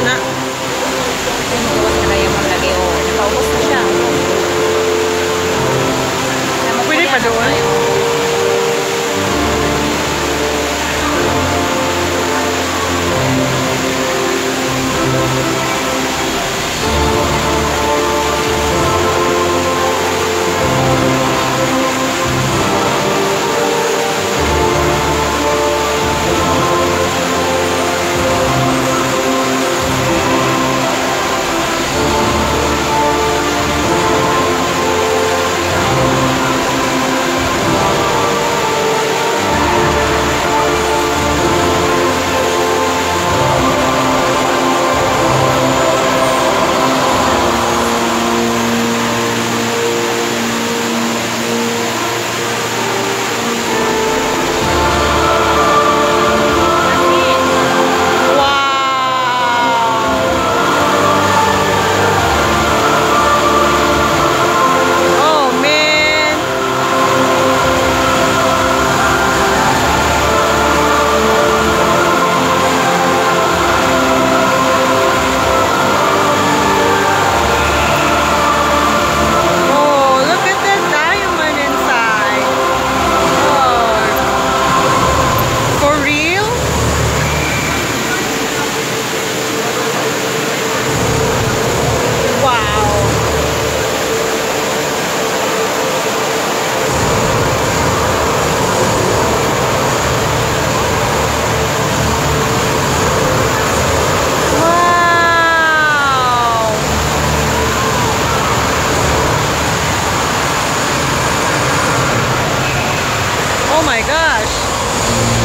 na. Na Pwede pa doon. my gosh.